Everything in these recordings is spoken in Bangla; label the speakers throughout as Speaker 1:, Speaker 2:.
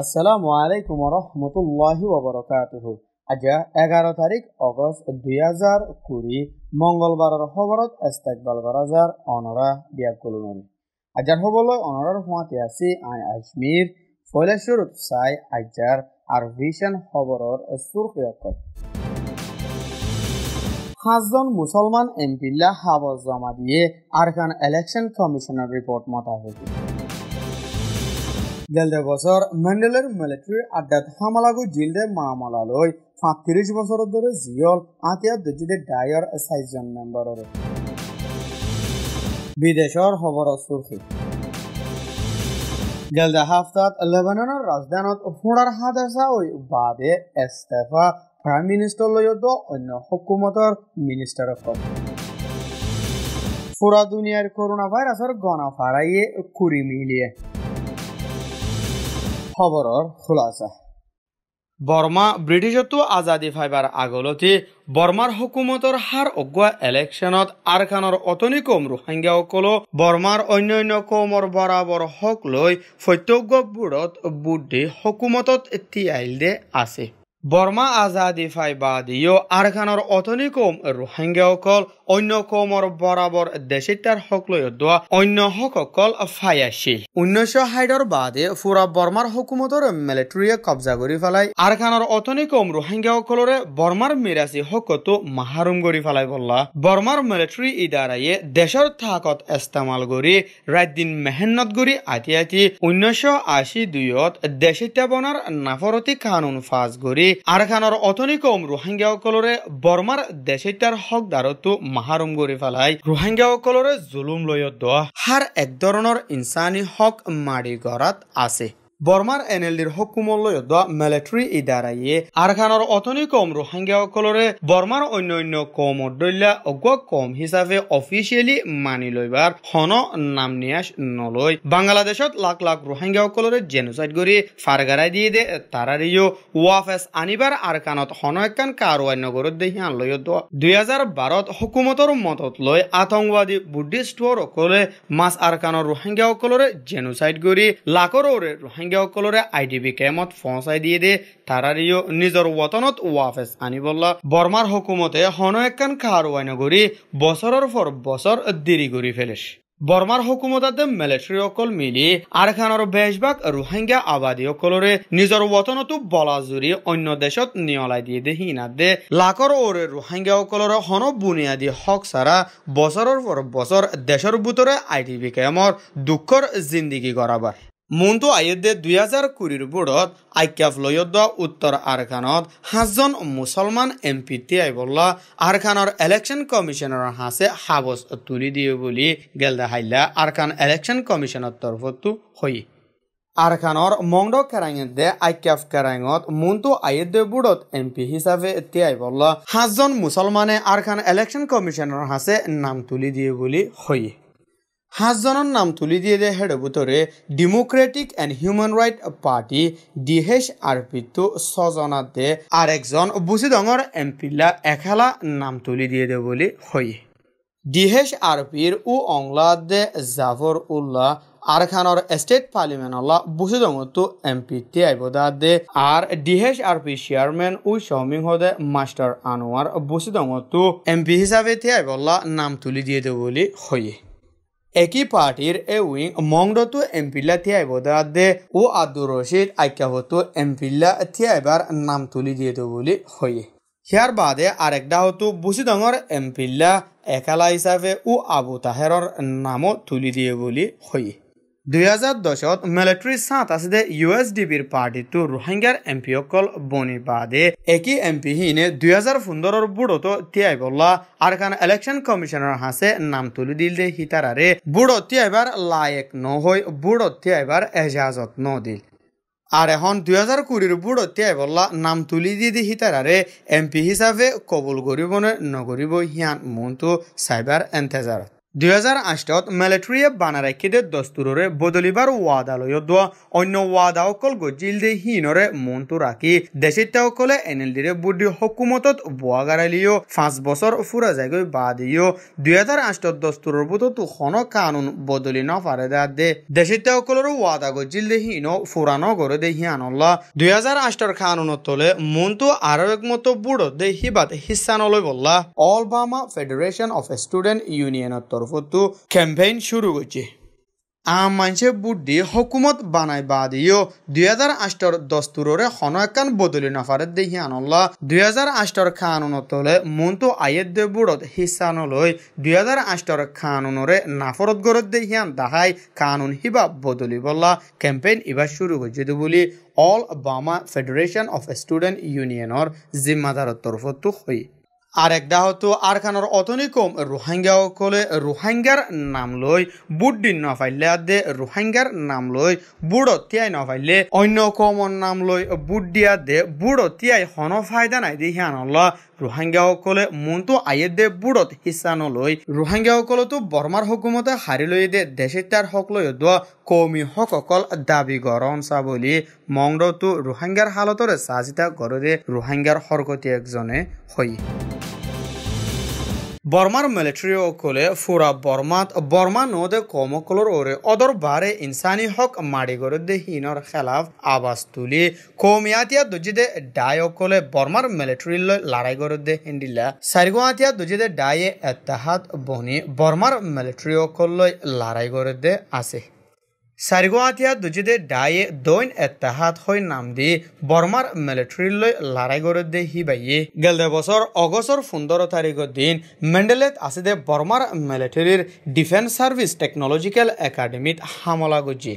Speaker 1: আসসালামু আলাইকুম ৰহমতুল্লাহি ওবৰকাতুহ আজ এগাৰো তাৰিখ অগস্ট দুই হাজাৰ কুড়ি মঙ্গলবাৰেৰ খবৰত ইস্তেকবাল গৰাজাৰ অনৰা বিয়াগ কলুনৰি আজাৰ হবলৈ অনৰাৰ হোৱাতে আছে আই আজমিৰ ফৈলেশ্বৰ উৎসাই আজাৰ আৰু ভিশন খবৰৰ সুৰক্ষিয়ত সাতজন মুছলমান এম পিলা হাবজ জমা দিয়ে আৰখান ইলেকশন কমিশনেৰ ৰিপোৰ্ট মতাবেক দেলদে বছর মেন্ডেলের মিলিটারি আড্ডাত হামালাগু জিলদে মামলালৈ পাঁত্রিশ বছর ধরে জিয়ল আতিয়া দজিদে ডায়র চাইজন মেম্বাৰৰ বিদেশৰ খবৰ চুৰখি গেলদে হাফতাত লেবাননৰ ৰাজধানত সোঁৰাৰ হাদাসা ঐ বাদে এষ্টেফা প্ৰাইম মিনিষ্টাৰ লৈয়ত অন্য হুকুমতৰ মিনিষ্টাৰক। ফুৰা দুনিয়াৰ কৰোণা ভাইৰাছৰ গণা ফাৰাইয়ে কুৰি মিলিয়ে। খবৰৰ খোলাচা। বৰ্মা ব্ৰিটিছতো আজাদী ফাইবাৰ আগলতি বৰ্মাৰ হকুমতৰ হাৰ অগোৱা এলেকশ্যনত আৰখানৰ অতনি কম ৰোহাংগীয়াসকলো বৰ্মাৰ অন্যান্য কমৰ বৰাবৰ হক লৈ সত্যজ্ঞবোৰত বুদ্ধি হকুমতত তিয়াইল দে আছে। বর্মা আজাদি ফাইবাদিও আরখানৰ অতনি কম ৰোহিংগাসকল অন্য কমৰ বরাবর দেশিতার হক লৈ দোৱা অন্য হকসকল ফাই আছিল উনৈছশ ষাঠৰ বাদে ফুৰা বৰ্মাৰ হুকুমতৰ মিলিটাৰীয়ে কব্জা কৰি পেলাই আৰখানৰ অথনি কম ৰোহিংগাসকলৰে বৰ্মাৰ মিৰাচী হকতো মাহাৰুম কৰি পেলাই বল্লা বৰ্মাৰ মিলিটাৰী ইদাৰায়ে দেশৰ থাকত ইস্তেমাল কৰি ৰাত দিন মেহনত কৰি আতি আতি উনৈছশ আশী দুইত দেশিতা বনাৰ নাফৰতি কানুন ফাজ কৰি আৰখানৰ অথনি কম ৰোহিংগাসকলৰে বৰ্মাৰ দেশিতাৰ হকদাৰতো মাহাৰুম কৰি পেলাই ৰোহিংগাসকলৰে জুলুম লৈয়ত দোৱা হাৰ এক ধৰণৰ ইনচানী হক মাৰি গড়াত আছে। বর্মার এনএলডির হকুমলৈ দোৱা মিলিটাৰী ইদাৰায়ে আৰখানৰ অথনি কম ৰোহিংগাসকলৰে বৰ্মাৰ অন্য অন্য কমৰ দল্যা অগুৱা কম হিচাপে অফিচিয়েলি মানি লৈবাৰ হন নাম নিয়াস নলৈ বাংলাদেশত লাখ লাখ ৰোহিংগাসকলৰে জেনোচাইড কৰি ফাৰগাৰাই দিয়ে দে তাৰাৰিও। ৱাফেচ আনিবাৰ আৰখানত হন একান কাৰোৱাই নগৰত আনলৈ দোৱা দুই হাজাৰ বাৰত হুকুমতৰ মতত লৈ আতংকবাদী বুদ্ধিষ্টসকলে মাছ আৰখানৰ ৰোহিংগাসকলৰে জেনোচাইড কৰি লাখৰৰে ৰোহিংগা ৰোহিংগাসকলৰে আই ডি বি কেম্পত পहुঁচাই দিয়ে দে তাৰাৰিও নিজৰ ৱতনত ৱাফেচ আনিবলা বৰ্মাৰ হুকুমতে হন একান কাৰোৱাই নগৰী বছৰৰ পৰ বছৰ দেৰি কৰি ফেলেছ বৰ্মাৰ হুকুমতাতে মিলিটাৰীসকল মিলি আৰখানৰ বেশভাগ ৰোহিংগা আবাদীসকলৰে নিজৰ ৱতনতো বলা জুৰি অন্য দেশত নিয়লাই দিয়ে দে হিনাত দে। লাখৰ ওৰে ৰোহিংগাসকলৰ হন বুনিয়াদী হক চাৰা বছৰৰ পৰ বছৰ দেশৰ বুটৰে আই টি বি কেমৰ দুখৰ জিন্দিগী কৰাবাৰ মনটো আয়োধ্যে দুই হাজাৰ কুড়িৰ বোৰ্ডত আক্যাফ লয়দ উত্তৰ আৰখানত সাতজন মুছলমান এম পি টি আইবল্লা আৰখানৰ ইলেকশ্যন কমিশ্যনৰ হাঁচে সাবজ তুলি দিয়ে বুলি গেলদা হাইলা আৰখান ইলেকশ্যন কমিশ্যনৰ তৰফতো হৈ আৰখানৰ মংড কেৰাঙত দে আক্যাফ কেৰাঙত মনটো আয়োধ্যে বোৰ্ডত এম পি হিচাপে তিয়াই বল্লা সাতজন মুছলমানে আৰখান ইলেকশ্যন কমিশ্যনৰ হাঁচে নাম তুলি দিয়ে বুলি হৈ সাতজনৰ নাম তুলি দিয়ে দে হেড বুটৰে democratic and human right party D H R পিটো ছজনাত দে আৰু একজন বুচি ডাঙৰ এম পিলা এখেলা নাম তুলি দিয়ে দে বুলি হৈ ডি এইচ আৰ পিৰ উ অংলাত দে জাফৰ উল্লাহ আরখানর স্টেট পার্লিমেন্টলা বুসিদংতো এমপি টি আইবদাত দে আর ডিহেশ আর পি চেয়ারম্যান উ শমিং হদে মাস্টার আনোয়ার বুসিদংতো এমপি হিসাবে টি আইবল্লা নাম তুলি দিয়ে দে বলি হয়ে একই পার্টির এ উইং মংডতো এমপিল্লা থিয়াই দে ও আব্দুর রশিদ আইকাবতো এমপিল্লা থিয়াইবার নাম তুলি দিয়ে দে বলি হয়ে ইয়াৰ বাদে আরেকটা হতো বুচিডঙৰ এমপিল্লা একালা হিসাবে ও আবু তাহেৰৰ নামও তুলি দিয়ে বুলি হয়ে দুই হাজাৰ দহত মিলিটাৰী চাঁত আছে ইউ এছ ডি বিৰ পাৰ্টিটো ৰোহিংগাৰ এম পিসকল বনি বাদে। একই এম পি হিনে দুই হাজাৰ পোন্ধৰৰ বুড়তো তিয়াই বল্লা আৰখান ইলেকশ্যন কমিশ্যনৰ হাঁচে নাম তুলি দিল দে হিতাৰাৰে বুড়ত তিয়াইবাৰ লায়েক নহৈ বুড়ত তিয়াইবাৰ এজাজত নদিল। আর এখন দুই হাজার কুড়ির বুড়ত তিয়াই বল্লা নাম তুলি দিয়ে দি হিতারারে এম পি হিসাবে কবুল করিব নে নকরিব হিয়ান মনটো সাইবার এন্তেজারত দুই হাজাৰ আঠত মিলিটাৰীয়ে বানাৰাক্ষীদে দস্তুৰৰে বদলিবাৰ ৱাদালয়ত অন্য ৱাদা অকল গজিল দে হিনৰে মনটো ৰাখি দেশিতাসকলে এন এল ডিৰে বুদ্ধি হকুমতত বোৱা গাৰালিও পাঁচ বছৰ ফুৰা যায়গৈ বাদিও দুই হাজাৰ আঠত দস্তুৰৰ বুটতো খন কানুন বদলি নপাৰে দে দেশিতাসকলৰ ৱাদা গজিল দে হিন ফুৰানো গড়ে দে হিয়ানল্লা দুই হাজাৰ আঠৰ কানুনত তলে মনটো আৰু একমত বুড়ত দে হিবাত হিস্সানলৈ বললা all Burma federation of student ইউনিয়নত তরফতো ক্যাম্পেইন শুরু করছে আম মানুষে বুদ্ধি হকুমত বানাই বাদিও। দুই হাজার আষ্টর দস্তুররে হন একান বদলি নফারে দেখি আনল্লা। দুই হাজার আষ্টর খানুনত তলে মনটো আয়ের দে বুড়ত হিসা নলই দুই হাজার আষ্টর খানুনরে নাফরত গরত দেখিয়ান দাহাই কানুন হিবা বদলি বললা ক্যাম্পেইন এবার শুরু করছে বলি all Burma federation of student ইউনিয়নের জিম্মাদারের তরফতো হই আর একদা হয়তো আরখানোর অতনি কম রোহিঙ্গা সকলে রোহিঙ্গার নাম লই বুড্ডিন নফাইলে আদে রোহিঙ্গার নাম লৈ বুড়ো তিয়াই নফাইলে অন্য কমন নাম লই বুড্ডিয়া দে বুড়ো তিয়াই হন ফাইদা নাই দি হিয়ান ৰোহাংগীয়াসকলে মনটো আয়েদে বুৰত হিচা নলৈ ৰোহাংগীয়াসকলতো বৰ্মাৰ হুকুমতে হাৰি লৈ দে দেশেতাৰ হক লৈ দুৱা কৌমী হকসকল দাবী গৰণ চা বুলি মংগটো ৰোহাংগীয়াৰ হালতৰে চাজিতা কৰে ৰোহাংগীয়াৰ সৰগতি একজনে হয়। বর্মার মিলিটারি অকলে ফুরা বর্মাত বর্মা নদে কমকলর ওরে অদর বারে ইনসানি হক মাড়ি গরদে হিনর খেলাফ আবাস তুলি কৌমিয়াতিয়া দুজিদে ডাই অকলে বর্মার মিলিটারি লয় লড়াই গরদে হিন্দিলা সারিগুয়াতিয়া দুজিদে ডায়ে এত্তাহাদ বনি বর্মার মিলিটারি অকল লয় লড়াই গরদে আছে চাৰিগুৱাহাটীয়া দুজিদে ডায়ে দৈন এত্তাহাত হৈ নাম দি বৰ্মাৰ মিলিটাৰীলৈ লৰাই কৰি দে সি বাইয়ে গেল দে বছৰ অগষ্টৰ পোন্ধৰ তাৰিখৰ দিন মেণ্ডেলেত আছে দে বৰ্মাৰ মিলিটাৰীৰ ডিফেন্স ছাৰ্ভিচ টেকনলজিকেল একাডেমীত হামলা গজি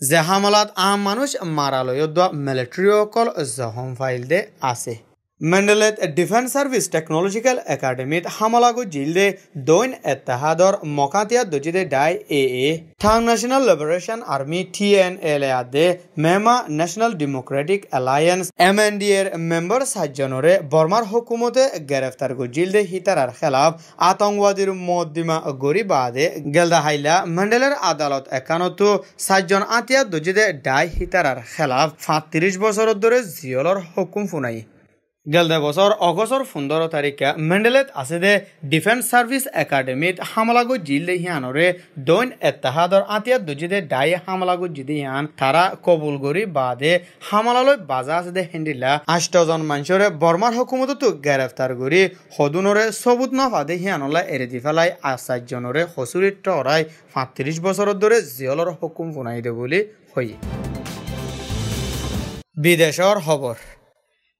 Speaker 1: যে হামলাত আম মানুহ মাৰালৈ দোৱা মিলিটাৰীসকল জহম ফাইল দে আছে মেন্ডেলেত ডিফেন্স সার্ভিস টেকনোলজিক্যাল একাডেমিত হামলাগু জিলদে দৈন এত্তাহাদর মকাতিয়া দুজিদে ডাই এ এ Ta'ang national liberation army T N L A আদে মেমা national democratic alliance M N D এর মেম্বার সাতজনরে বর্মার হুকুমতে গ্রেফতার জিলদে হিতারার খেলাফ আতঙ্কবাদীর মদ্দিমা গরি বাদে গেলদা হাইলা মেন্ডেলের আদালত একানত সাতজন আতিয়া দুজিদে ডাই হিতারার খেলাফ পাঁত্রিশ বছর ধরে জিয়লর হুকুম ফুনাই গেলদে বছর অগস্টর পনেরো তারিখে মেন্ডেলেত আছে দে ডিফেন্স সার্ভিস একাডেমিত হামলাগু জিল হিয়ানরে দৈন এত্তাহাদর আতিয়াত দুজিদে ডাই হামলাগু জিদি হিয়ান। তারা কবুল করি বাদে হামলালৈ বাজা আছে দে হেন্দিলা আষ্টজন মানুষরে বর্মার হুকুমততো গ্রেফতার করি সদুনরে সবুত নফাদে হিয়ানলা এরে দি ফেলাই আচার্যনরে হচুরিত অরাই পাঁত্রিশ বছরের ধরে জিয়লর হুকুম শুনাই দে বলি হই বিদেশর খবর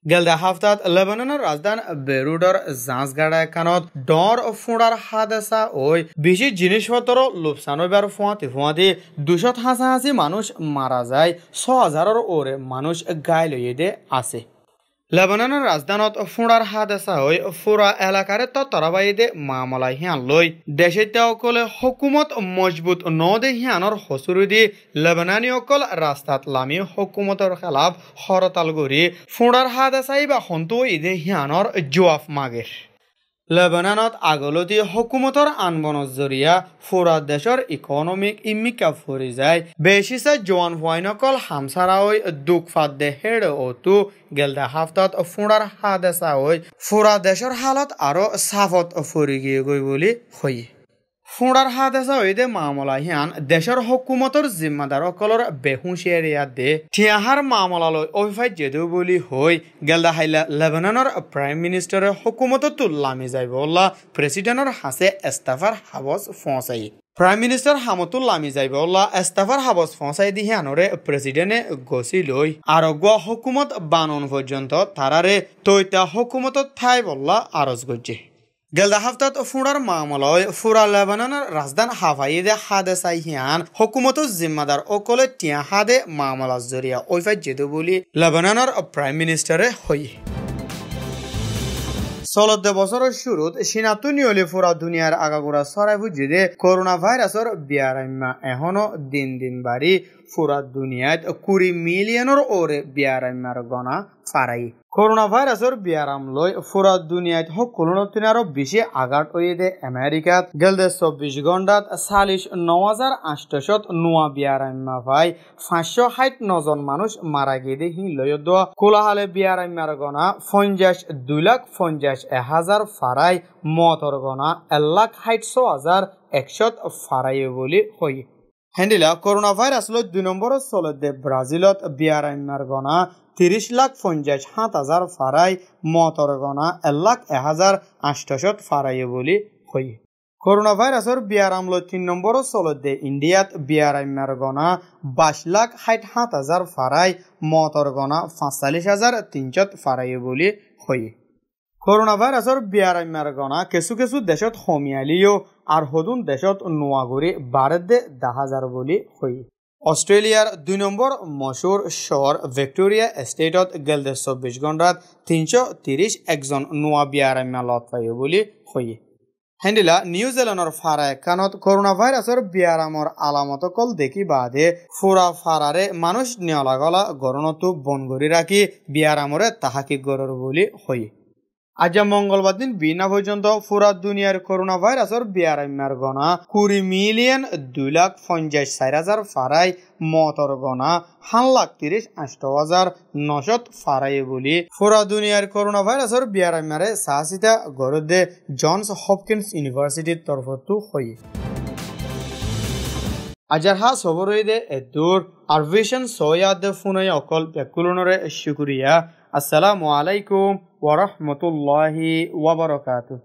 Speaker 1: গেলদা হাফতাত লেবাননের রাজধান বেরুডর জাঁচগাড়া এখানত ডর ফুঁড়ার হাদেসা ওই বেশি জিনিসপত্র লোকসান হইবার ফুঁয়াতে ফুঁয়াতে দুশো হাসি মানুষ মারা যায় ছ হাজারের ওরে মানুষ গায়ে লইয়ে আছে লেবাননেৰ ৰাজধানত ফুঁড়াৰ হাদেসা হৈ ফুৰা এলাকাৰে ততৰাবাইদে মামলা হিয়ান লৈ। দেশে তেওঁকলে হকুমত মজবুত নদে হিয়ানৰ হচুৰি দি লেবানানীসকল ৰাস্তাত লামি হকুমতৰ খেলাফ হৰতাল কৰি ফুঁড়াৰ হাদেচাই বা সন্তু ইদে হিয়ানৰ জোৱাফ মাগেৰ লেবাননত আগলতি হকুমতৰ আনবনৰ জৰিয়া ফুৰা দেশৰ ইকনমিক ইমিকা ফুৰি যায়। বেছিছে জোৱান হোৱাইনকল হামচাৰা হৈ দুখ ফাট হেড অতু গেলদা হাফতাত ফুৰাৰ হাদেচা হৈ ফুৰা দেশৰ হালত আৰু চাফত ফুৰি গিয়ে গৈ বুলি হৈ ফুঁড়ার হাদেসা হইদে মামলা হিয়ান। দেশের হকুমতর জিম্মাদারসকলৰ বেহুঁচিয়ার ইয়াত দে। থিয়াহাৰ মামলালৈ অভিফাইত যেদু বুলি হৈ গেলদা হাইলা লেবাননৰ প্ৰাইম মিনিষ্টাৰে হকুমততো লামি যায় বল্লা প্ৰেচিডেণ্টৰ হাছে এষ্টাফাৰ হাবজ ফচাই। প্ৰাইম মিনিষ্টাৰ হামতুল লামি যাইব। ওলা এষ্টাফাৰ হাবজ ফচাই দি আনৰে প্ৰেচিডেণ্টে গছি লৈ আৰোগ্য হকুমত বানন পৰ্যন্ত তাৰাৰে তৈতা হকুমতত ঠাই বল্লা আৰজ গজ্জে। গেলদা হাফতাত ফুঁড়ার মামলায় ফুরা লেবাননের রাজধান হাফাইদে হাদে সাইহিয়ান হকুমতর জিম্মাদার অকলে টিয়া হাদে মামলা জরিয়া ঐফাই যেত বলে লেবাননের প্রাইম মিনিস্টারে হই চলত বছৰৰ শুৰুত চীনাতো নিয়লি ফুৰা দুনিয়াৰ আগাগোৰা চৰাই বুজিৰে কৰোণা ভাইৰাছৰ ব্যাৰাম্যা এখনো দিন দিন বাঢ়ি ফুৰা দুনিয়াত কুৰি মিলিয়নৰ ওৰে ব্যাৰাম্যাৰ গণা পাৰাই কৰোণা ভাইৰাছৰ বিয়াৰাম লৈ ফুৰা দুনিয়াত সকলো নতুন আৰু বেছি আঘাত হৈ দে আমেৰিকাত। গেলদে চৌব্বিছ ঘণ্টাত চাল্লিছ ন হাজাৰ আঠত নোৱা বিয়াৰাম্যা ভাই। পাঁচশ ষাঠ নজন মানুহ মাৰা গেদে সি লৈ দোৱা কোলাহালে বিয়াৰাম্যাৰ গণা পঞ্চাছ দুই লাখ পঞ্চাছ এহাজাৰ ফাৰাই। মঠৰ গণা এলাখ ষাঠ ছ হাজাৰ একশত ফাৰাই বুলি হৈ হেণ্ডিলা কৰোণা ভাইৰাছ লৈ দুই নম্বৰত চলে দে ব্ৰাজিলত বিয়াৰাম্যাৰ গণা তিরিশ লাখ পঞ্চাশ সাত ফারাই মতর গনা এক লাখ এক হাজার আষ্টশত ফারাই বুলি হৈ করোনা ভাইরাসের বিয়ারাম লৈ তিন চলত দে ইন্ডিয়াত বিয়ারাম্যার গনা বাইশ লাখ ষাট সাত হাজার ফারাই মতর গনা পাঁচচল্লিশ হাজার তিনশত ফারাই বুলি হৈ করোনা ভাইরাসের বিয়ারাম্যার গনা কিছু কিছু দেশত সমিয়ালিও আর হদুন দেশত করে বারের দে যার বুলি হৈ অস্ট্রেলিয়ার দুই নম্বর মশুর শহর ভিক্টোরিয়া ষ্টেটত গেল দে চব্বিশ ঘণ্টাত তিনশো তিরিশ একজন নোয়া বিয়ারাম্যা লত পাই বুলি হৈ হেন্ডিলা নিউজিলেণ্ডৰ ফাৰা একানত কৰোণা ভাইৰাছৰ বিয়াৰামৰ আলামত কল দেখি বাদে ফুৰা ফাৰাৰে মানুহ নিয়লা গলা গৰণতো বন কৰি ৰাখি বিয়াৰামৰে তাহাকি গৰৰ বুলি হৈ আজ মঙ্গলবার দিন বিনা পর্যন্ত পুরা দুনিয়ার করোনা ভাইরাসের বিয়ারাম্যার গণা কুড়ি মিলিয়ন দুই লাখ পঞ্চাশ চার হাজার ফারাই মতর গণা সাত লাখ তিরিশ আষ্ট হাজার নশত ফারাই বলি। পুরা দুনিয়ার করোনা ভাইরাসের বিয়ারাম্যারে সাহসিতা গরদে জনস হপকিন্স ইউনিভার্সিটির তরফতো হই আজার হা সবরই দে এদুর আর ভিশন সয়া দে ফুনাই অকল পেকুলনরে শুকুরিয়া আসসালামু আলাইকুম ওরহমতুল্লাহি ওবরকাতুহ